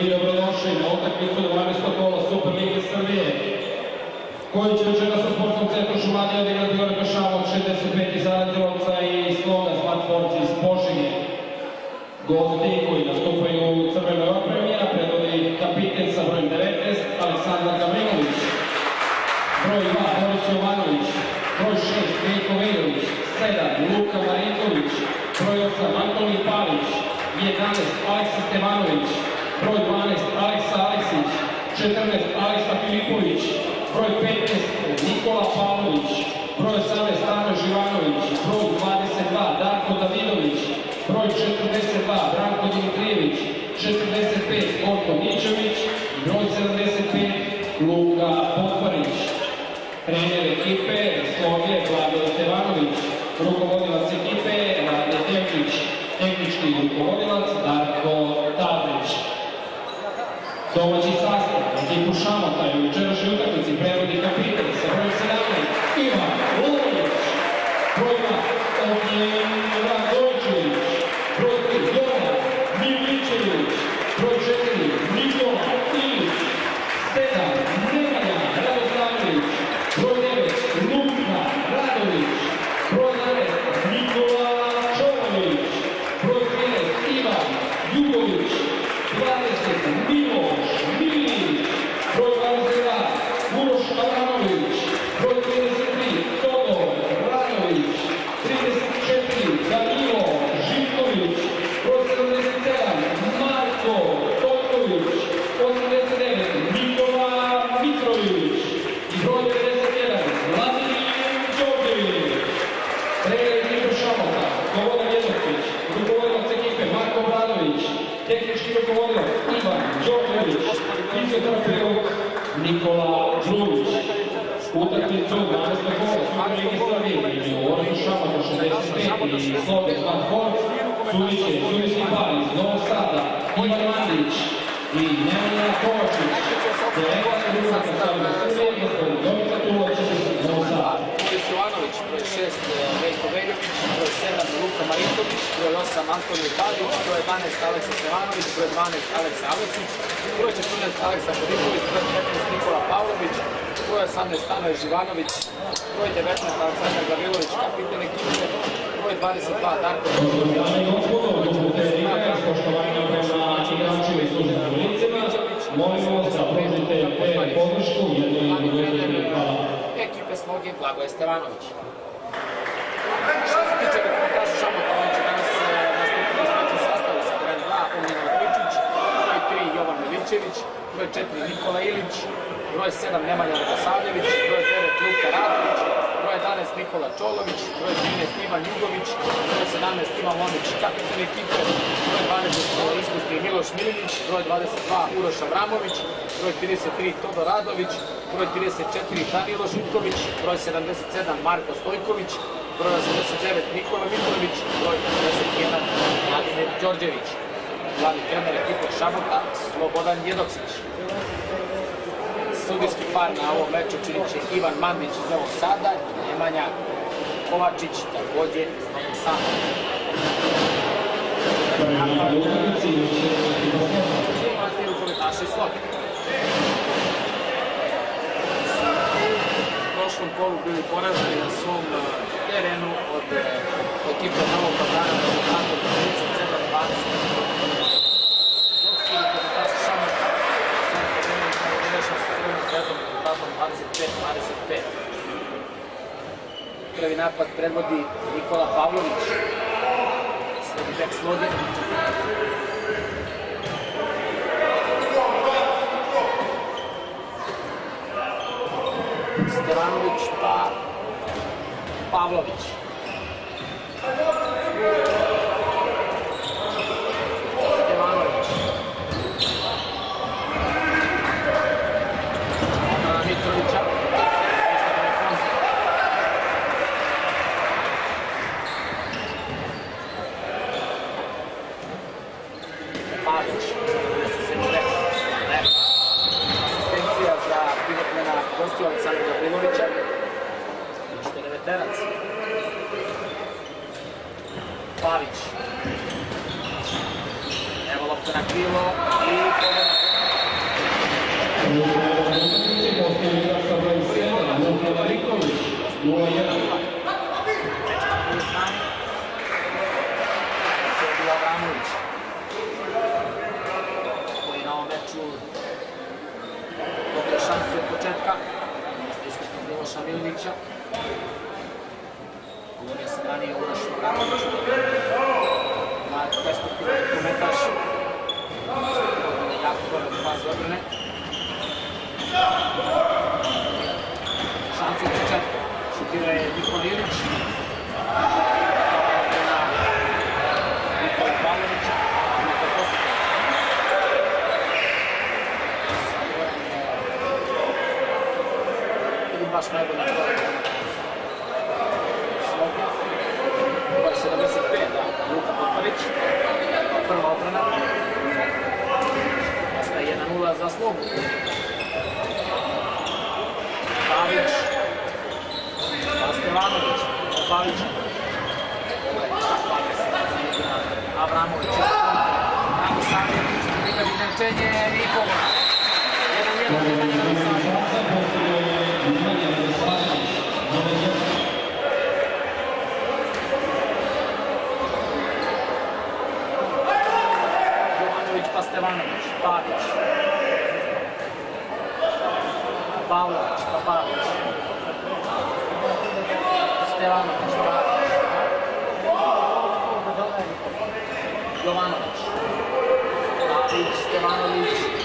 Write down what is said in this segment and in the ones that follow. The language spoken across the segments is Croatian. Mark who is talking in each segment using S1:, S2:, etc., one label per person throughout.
S1: i dobrodošli na utakmicu 12. kola Super Lige Srbije, koji će večeras sa sportskom centru Šumadija odigrati Gore Pešavo od 65 Zarađevaca i Sloga Zlatvorci iz Požinje. Gosti koji nastupaju u crvenoj opremi, a predvodi kapiten sa brojem 19, Aleksandar Gavrilović, broj 2, Boris Jovanović, broj 6, Veljko Veljović, 7, Luka Marinković, broj 8, Antonij Palić, 11, Aleksa Stevanović, broj 12, Aleksa Aleksić, 14, Aleksa Filipović, broj 15, Nikola Pavlović, broj 18, Stano Živanović, broj 22, Darko Davidović, broj 42, Branko Dimitrijević, 45, Gorko Ničević, broj 75, Luka Potvarić. Trener ekipe Sloge Vladimir Stevanović, rukovodilac ekipe Rade Tepić, tehnički rukovodilac Darko. Domaći sastav, ekipu Šamota i u večerašnjoj utakmici prevodi kapiten sa brojem 17, Ivan Lulić, broj 2, Ognjen Radovićević, broj 3, Jovan Milićević, broj 4, Nikola Ilić, 7, Nemanja Radosavljević, broj 9, Luka Radović, broj 11, Nikola Čolović, broj 13, Ivan Jugović, 20, Miloš Milić, broj 22, Uroš Avramović, broj 33, Todor Ranović, 34, Danilo Živković, broj 77, Marko Totković, 89, Nikola Mitrović i broj 91, Vladimir Đorđević. Trener ekipe Šamota, Slobodan Jednović, rukovodilac ekipe Marko Obradović, tehnički rukovodilac Ivan Đorđević, fizioterapeut Nikola Đulić. Utakmicu 12. kola Super Ligi Srbije između Ordu Šamota 65 i Slobe Zlatvorc sudiće sudijski par iz Novog Sada Ivan Mandić i Nemanja Kovačić. Delegacija Rumunaka Savjeza Srbije, gospodin Domica Tulović iz Novog Sada.
S2: Boris Jovanović, broj 6, Veljko Veljović, broj 7, Luka Marinković, broj 8, Antonij Palić, broj 11, Aleksa Stevanović, broj 12, Aleksa Aleksić, broj 14, Aleksa Filipović, broj 15, Nikola Pavlović, broj 18, Stanoje Živanović, broj 19, Aleksandar Gavilović, kapitan ekipe, broj 22, Darko
S1: molimo vas da pružite fer podršku jednoj i drugoj
S2: ekipe Sloge Blagoje Stevanović. Što se tiče reportaža Šamota, on će danas e, nastupiti u sledećem sastavu sa brojem 2 Ognjen Radojčić, broj 3 Jovan Milićević, broj 4 Nikola Ilić, broj 7 Nemanja Radosavljević, broj 9 Luka Radović, broj 11 Nikola Čolović, broj 13 Ivan Jugović, broj 17 Ivan Lomić, kapitan ekipe, broj 20 iskusni Miloš Milinić, broj 22 Uroš Avramović, broj 33 Todor Radović, broj 34 Danilo Žutković, broj 77 Marko Stojković, broj 89 Nikola Mitrović, broj 51 Vladimir Đorđević. Glavni trener ekipe Šabota, Slobodan Jedoksić. Sudijski par na ovom meču činit će Ivan Mandić iz Novog Sada Nemanja Kovačić, takođe iz Novog Sada. U prošlom kolu bili poraženi na svom eh, terenu od eh, ekipe Novog Pazara rezultatu 37-20. 25-25. Prvi napad predvodi Nikola Pavlović, sledi bek Sloge. Stevanović pa Pavlović. сила и koji na ovom meču dobio šansu od početka, iskustno Miloša Sanzi cerca su dire di Palieric Basmaya Маслову. Павич. Пастеванович. Павич. Abramović. Namo Saković. Vidite iznenađenje i
S1: pobora. Jedan jedan pitanje
S2: Jovanović pa Stevanović. Pavić. Stellano Castro. Giovanni. Stellano Luigi.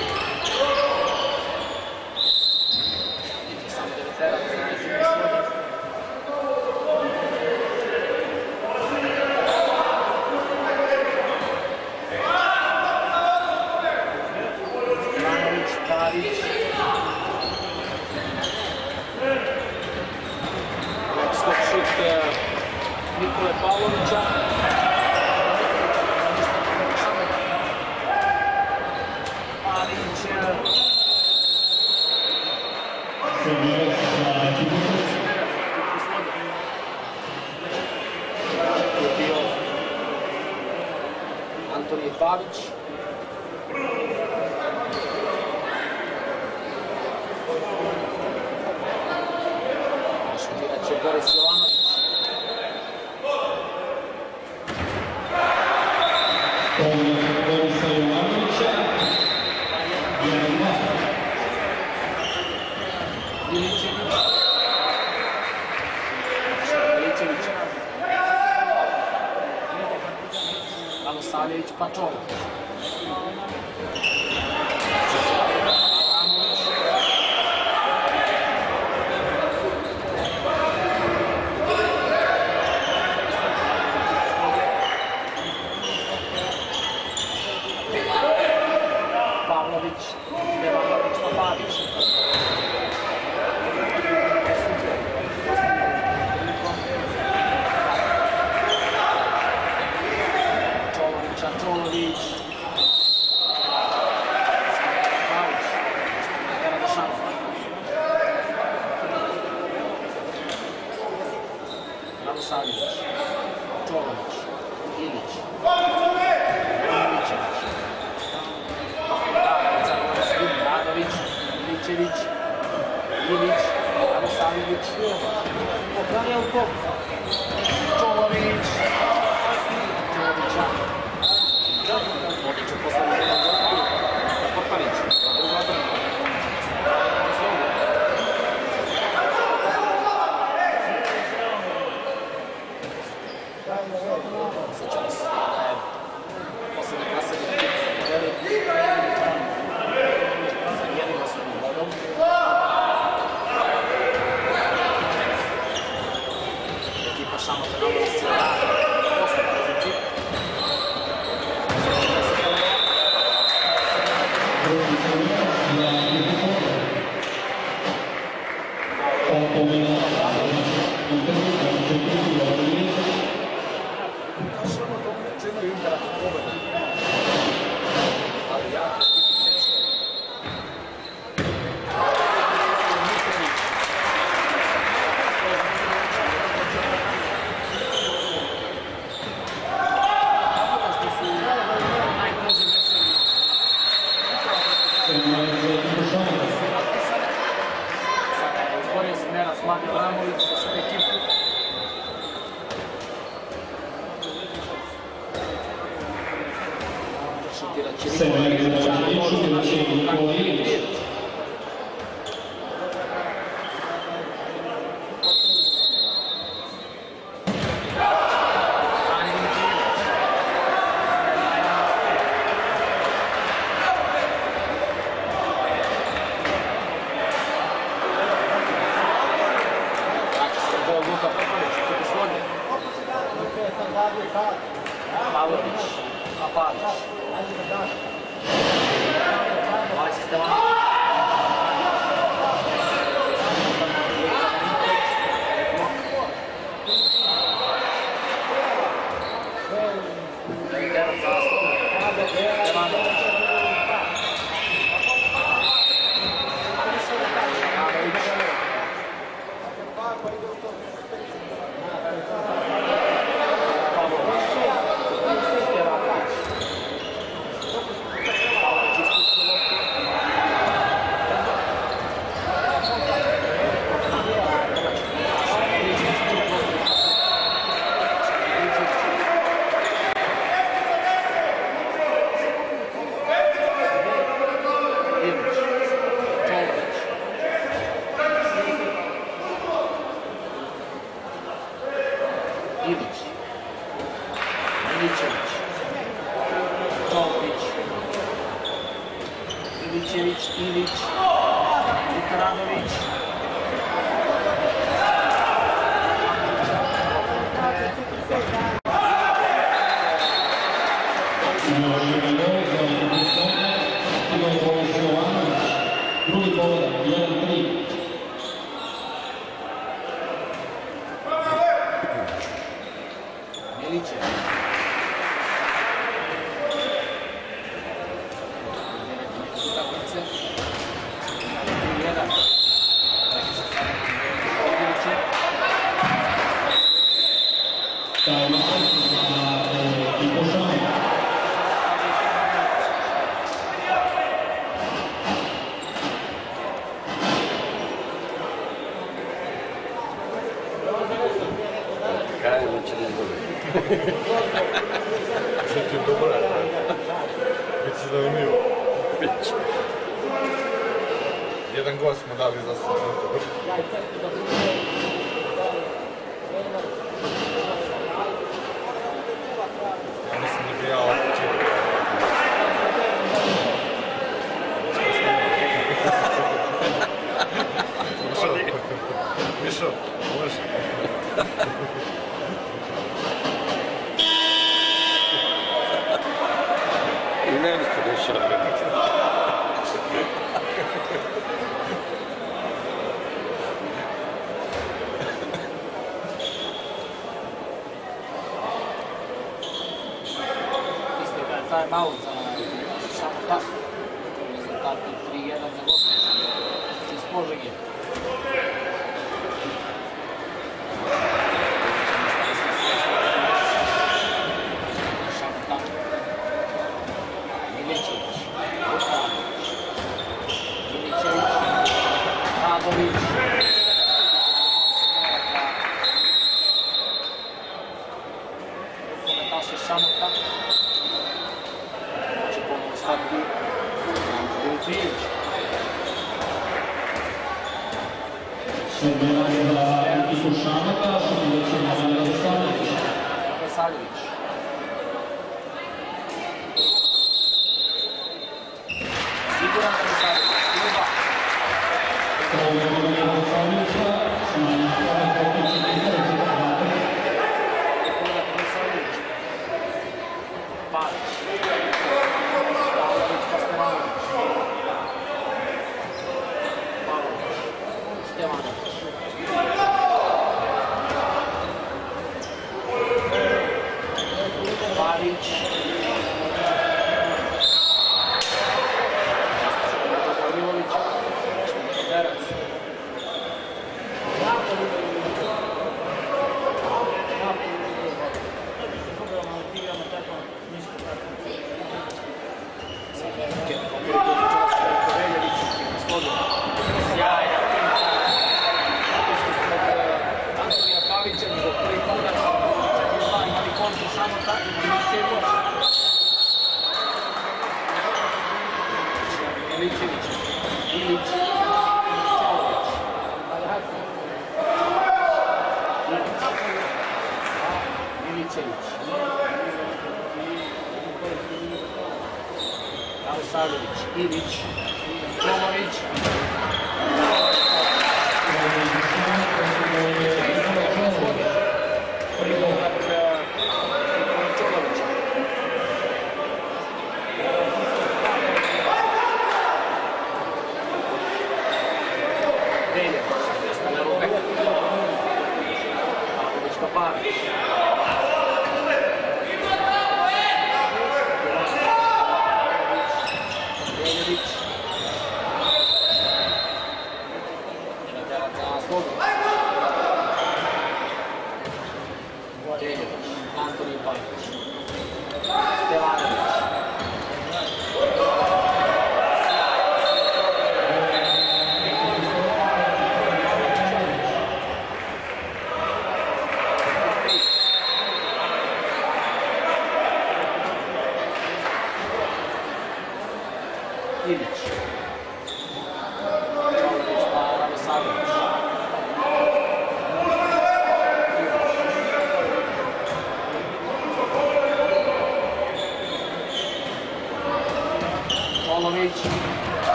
S2: Pavlović, Apalić. Aleksa Stevanović. sampai mau sama sampah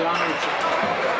S2: Stane Živanović.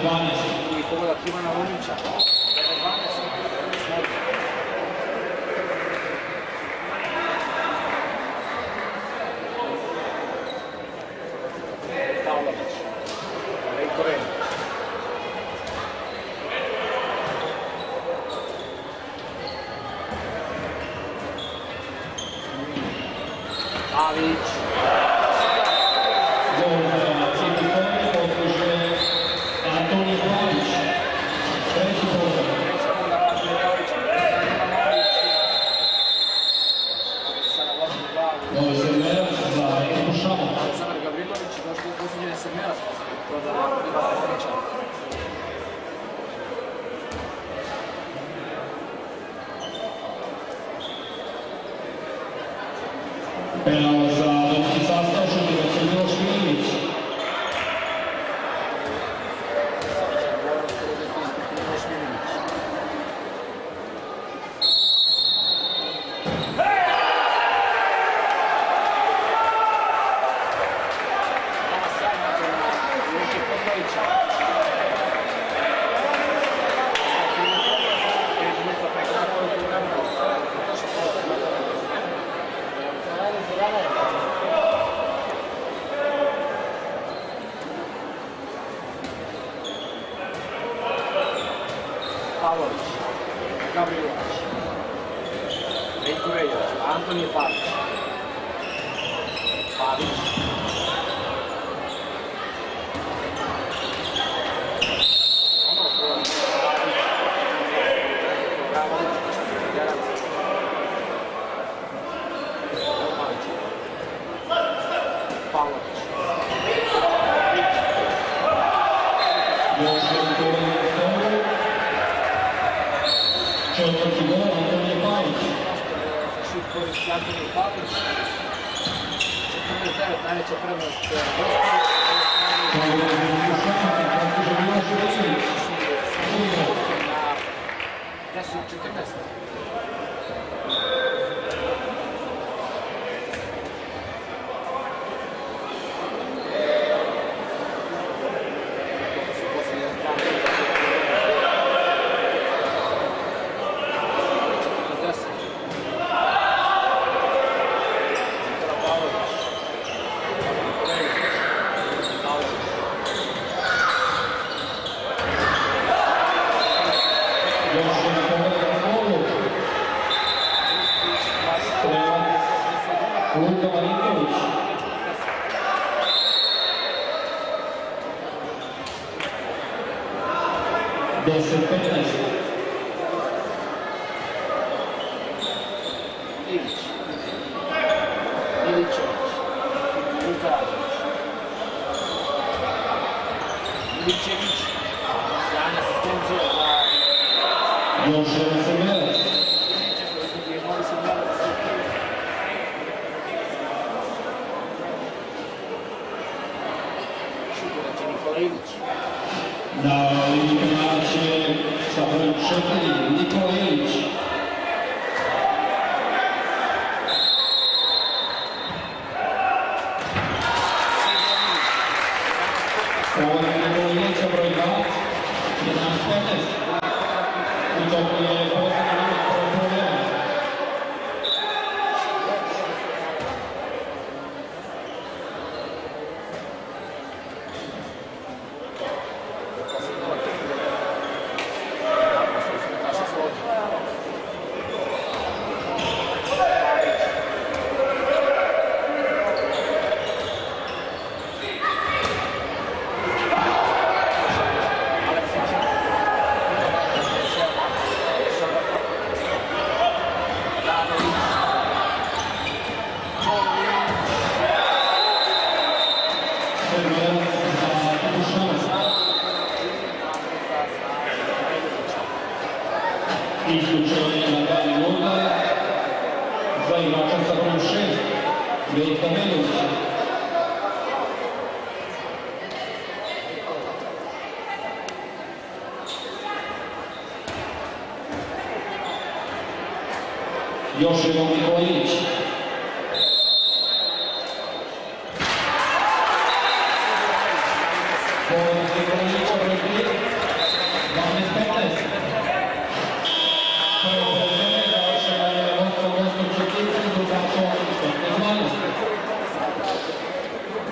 S1: Y como la.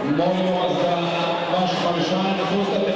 S1: 15-12. Molimo vas da vaš pališanac ustate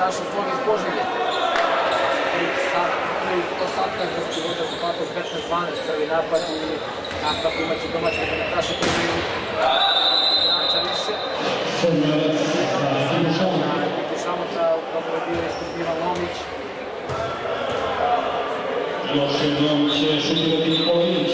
S2: starszy człowiek pożyje. Ostatnio gospodarka wypadł Beckman Zwanek, prawie napad i napad nastaw u meczu domaćeg komentarza pożyje. Nača više.
S1: Biti Šamota,
S2: upravo je bio ispred Ivan Lomić.
S1: Loše Lomić, šutirati
S2: Nikolić.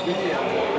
S2: aqui.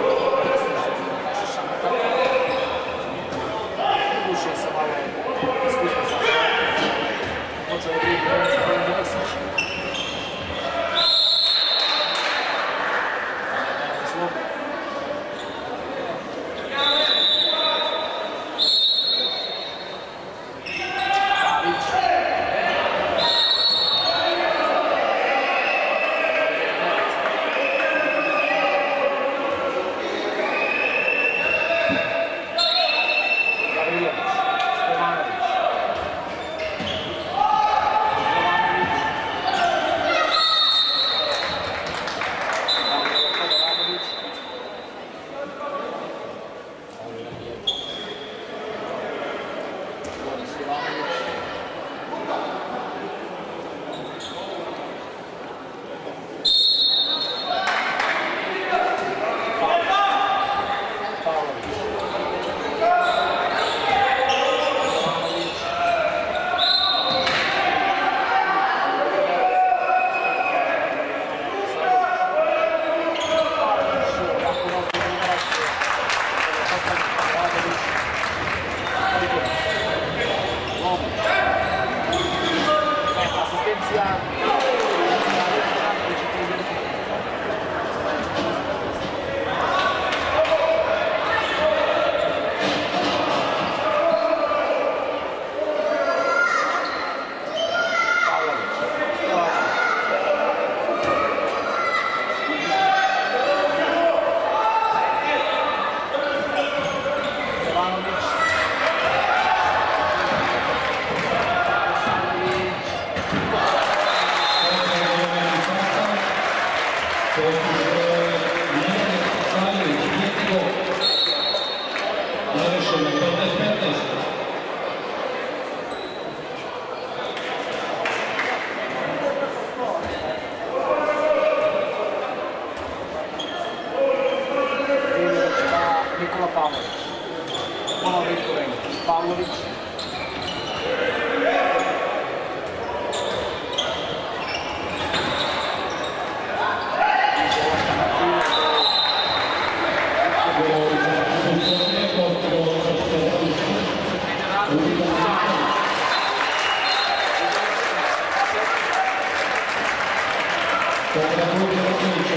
S2: Stojković,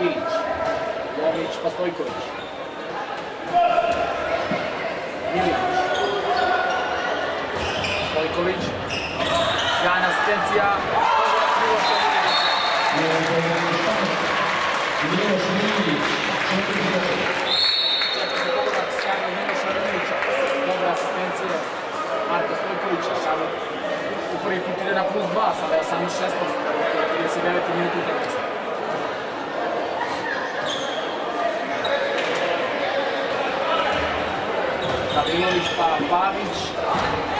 S2: Ilić. Jović pa Stojković. Ilić. Stojković. Sjajna asistencija. Dobra asistencija. Samo u prvi put ide na plus 2, sada je 18-16, 39 minuta utakmice. Gavrilović pa Pavić.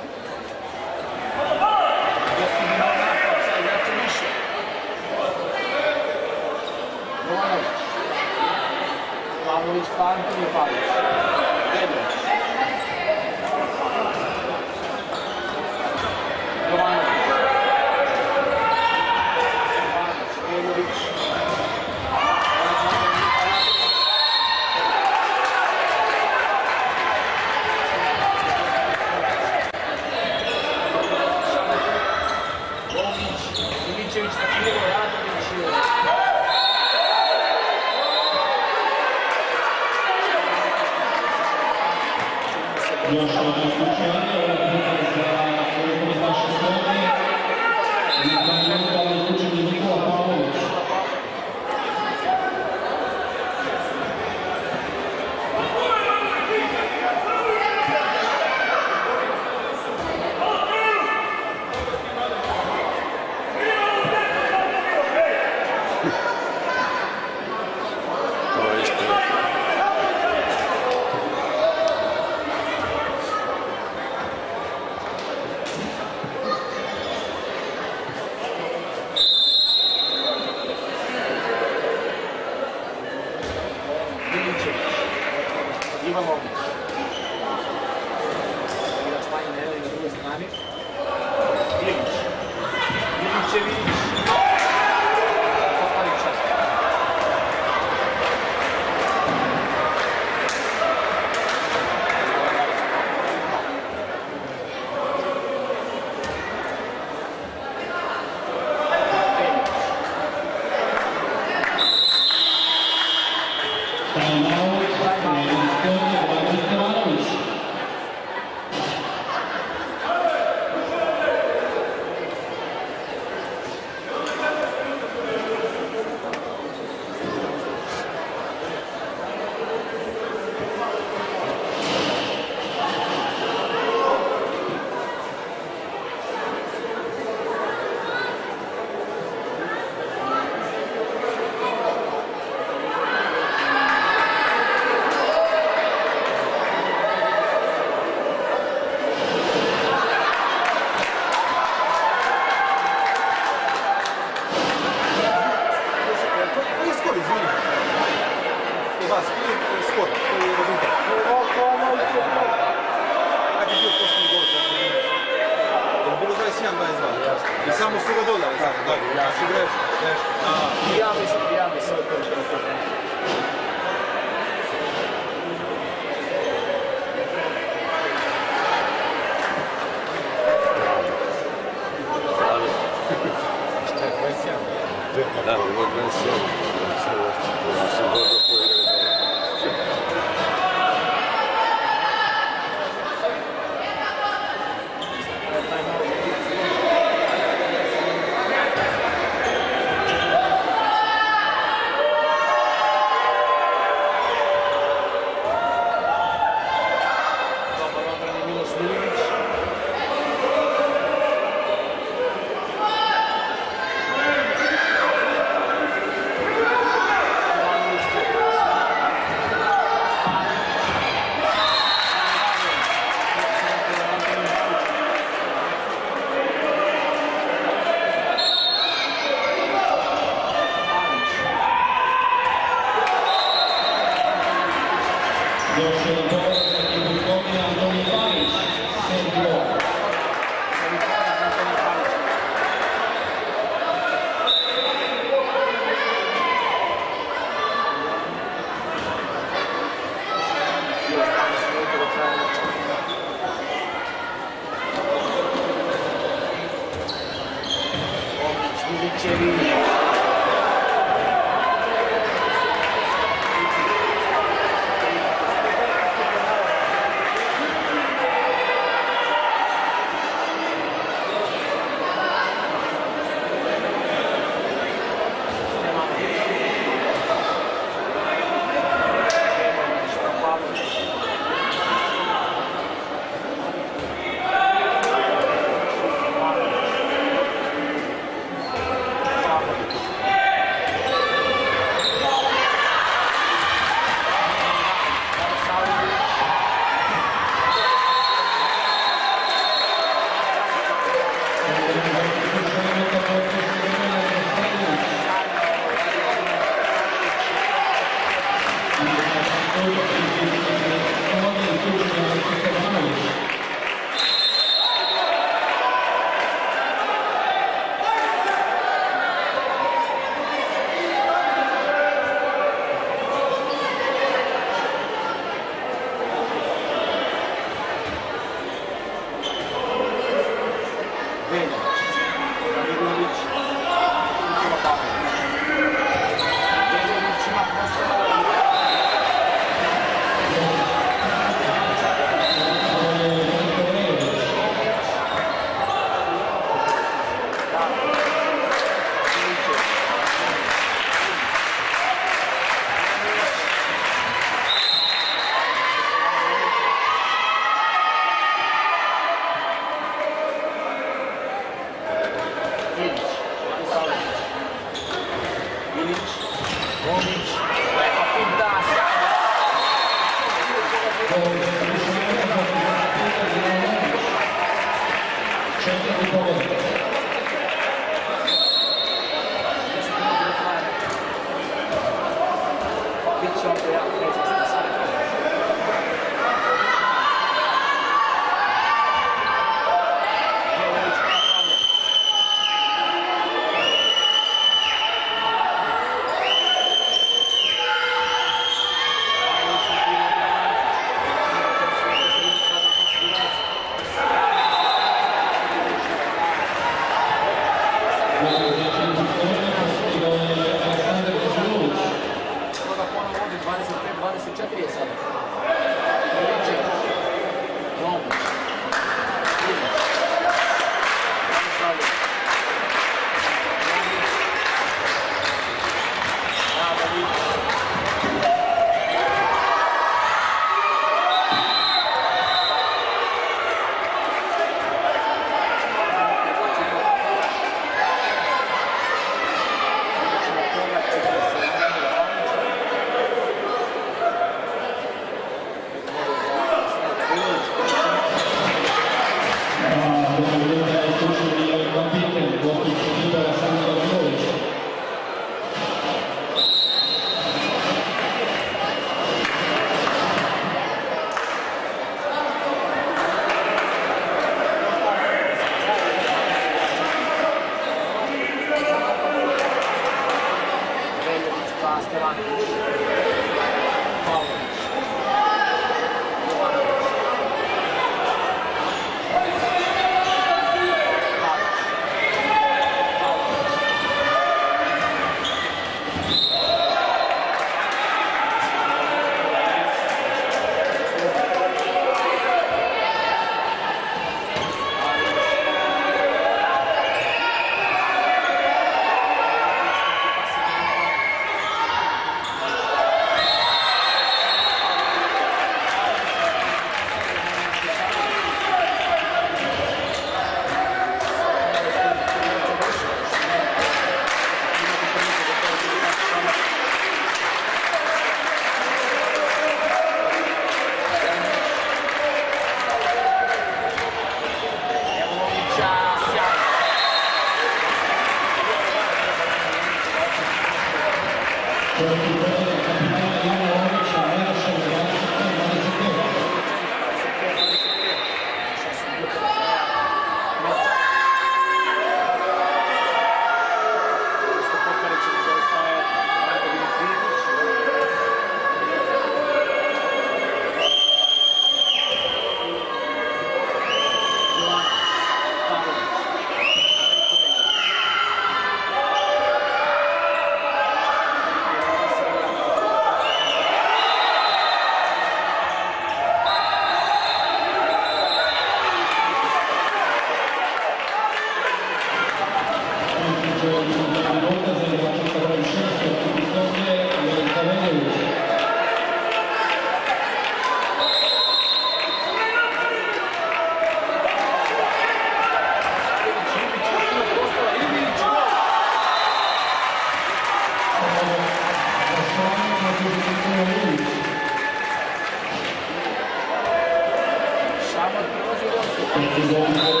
S2: Prelazi u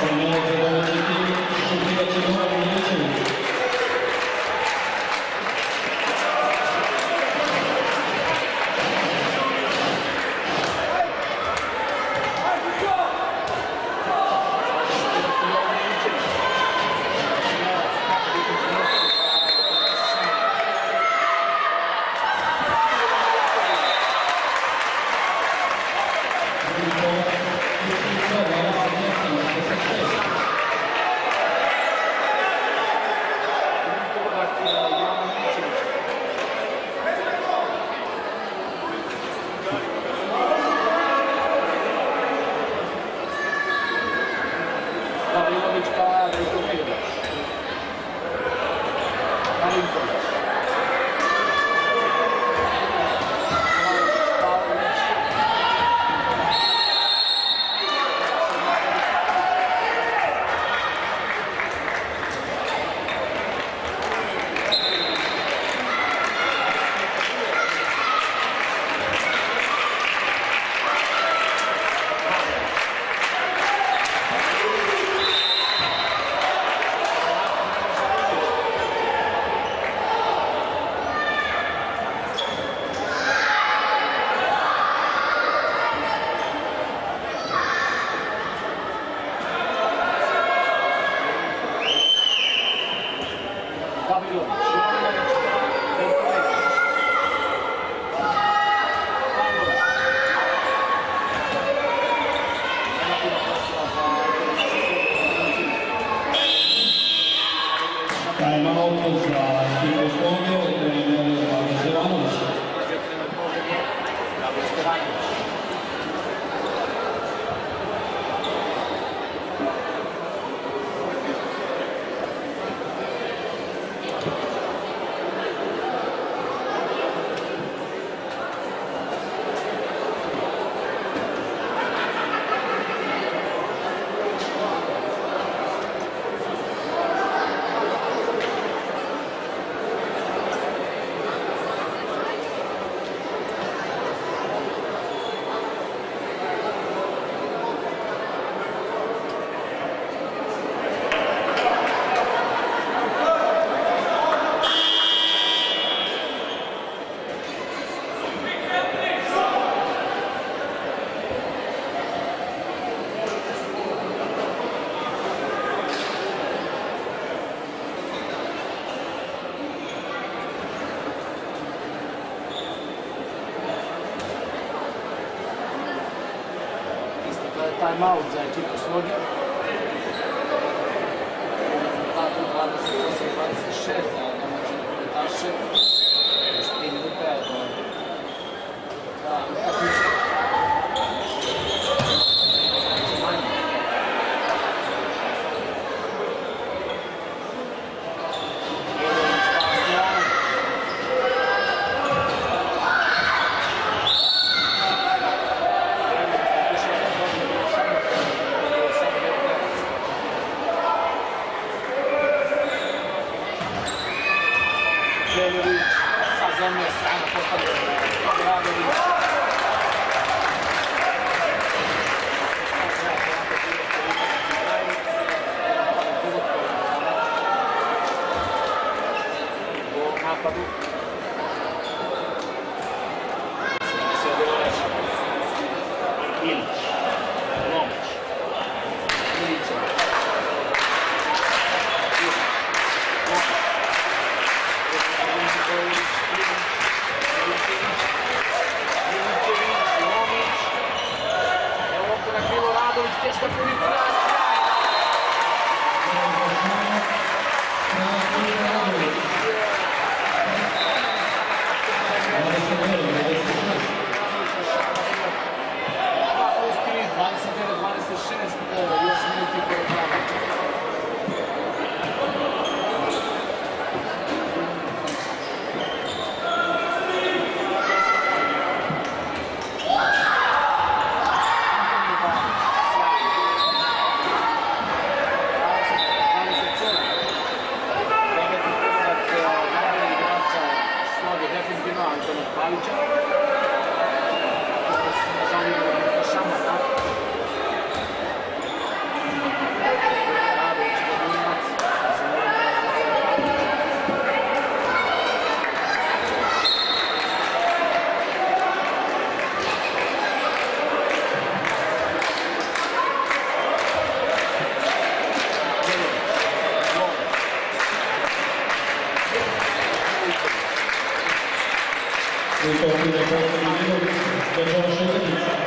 S2: Senhor. mouth, зайти в услуги.
S1: Posljednji minut do završne utakmice.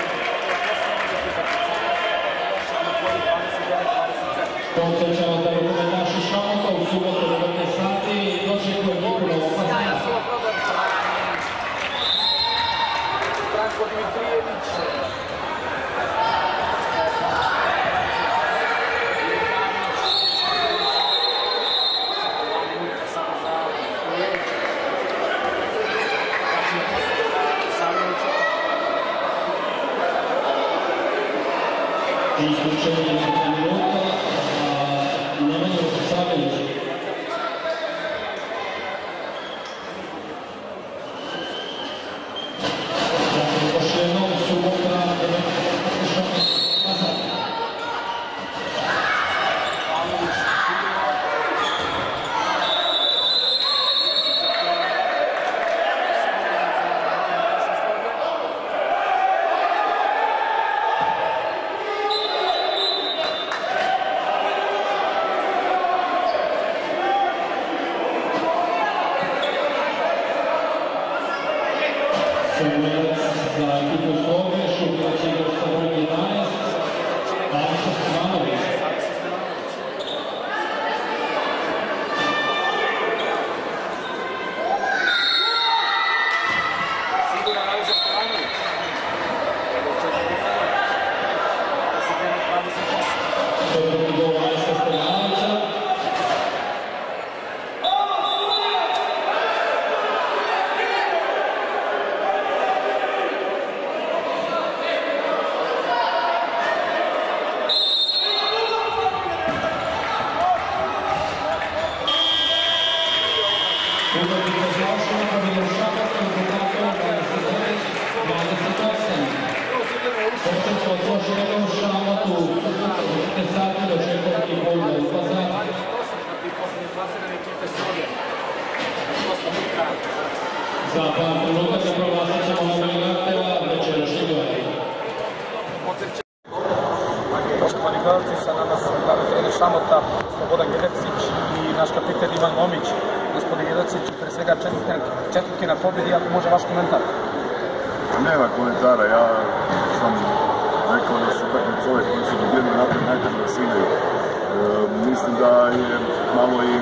S3: Malo i,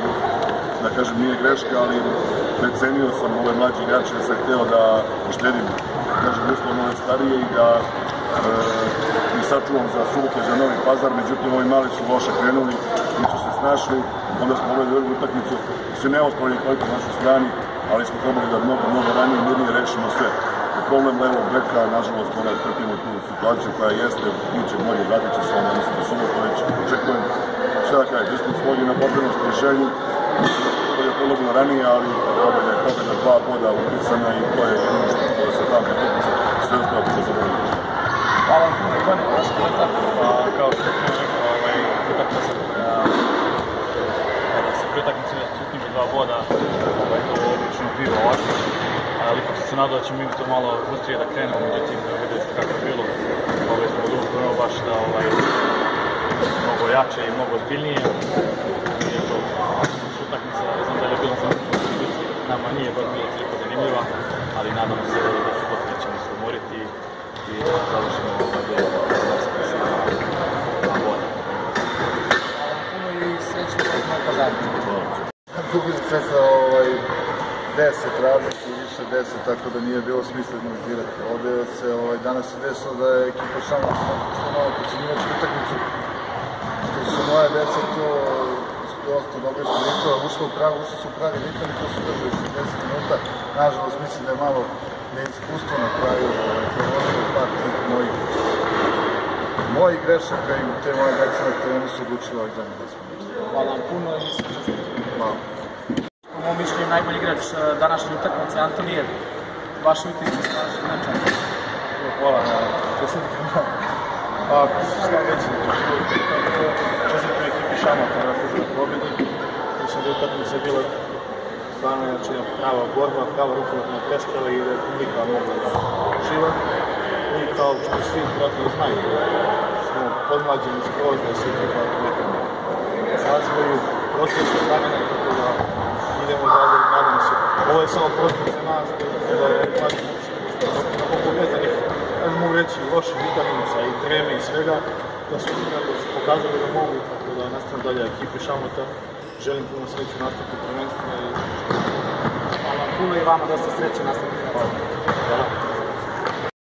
S3: da kažem, nije greška, ali precenio sam ove mlađe igrače da sam hteo da štedim, da kažem, uslovno starije i da e, i sačuvam za subote za Novi Pazar, međutim ovi mali su loše krenuli, nisu se snašli, onda smo ove drugu utakmicu, se ne ostavili toliko na našoj strani, ali smo trebali da mnogo, mnogo ranije mirnije rešimo sve. Problem levog beka, nažalost, mora trpimo tu situaciju koja jeste, biće bolje, vratit će se onda, mislim da subotu već očekujem da kaj, smo svojili na borbenost da smo trebali pologno ranije, ali pobjeda je pobjeda, dva boda upisana i to je ono što da se utakmice, sve ostalo bilo zaboravljeno.
S4: Hvala. Vam Ivane,
S5: kao što sam rekao, ovaj, utakmica kada se pretakmice sutnimo dva boda, ovaj, to obično biva ovako, ali ipak se nadao da ćemo mi to malo hustrije da krenemo, međutim, ste kako je bilo, ovaj, smo drugo baš da ovaj, mnogo jače i mnogo ozbiljnije. Nije to apsolutno utakmica, znam da je bilo nama nije baš bila toliko zanimljiva, ali nadamo se da subota da ćemo se umoriti i da završimo ovaj Pazarske sa boda.
S4: Puno i sreće.
S6: Gubili sve za ovaj, 10 razlike i više 10, tako da nije bilo smisla izmalizirati. Ovde se ovaj, danas se desilo da je ekipa Šamak što malo utakmicu. Moje deca to dosta dobro iskoristila, ušla u pravi, ušli su u pravi ritam i to su držali 60 minuta. Nažalost, mislim da je malo neiskustvo na kraju ovaj, provodilo par tih mojih mojih grešaka i te moje deca na terenu su odlučili ovih zadnjih 10 minuta.
S4: Hvala vam puno i sreće.
S6: Hvala.
S4: Po mom mišljenju, najbolji igrač eh, današnje utakmice, Antonije. Vaši utakmice sa našim mečem.
S5: Hvala na čestitkama. Pa, šta reći, čestitkama ekipi Šamata na na pobjedi. Mislim da je utakmica bila stvarno znači, prava borba, prava rukometna predstava i da je publika mogla da uživa. I kao što svi vjerojatno znaju, smo podmlađeni skroz da se ekipa neka razvoju, procesu vremena, tako da idemo dalje, nadamo se. Ovo je samo prostor za nas, da je mlađi
S4: mogu reći, loših utakmica i treme i svega, da su su pokazali da mogu, tako da nastavim dalje ekipi Šamota. Želim puno sreće u nastavku prvenstveno i
S2: Hvala puno i vama dosta sreće nastaviti.
S4: hvala.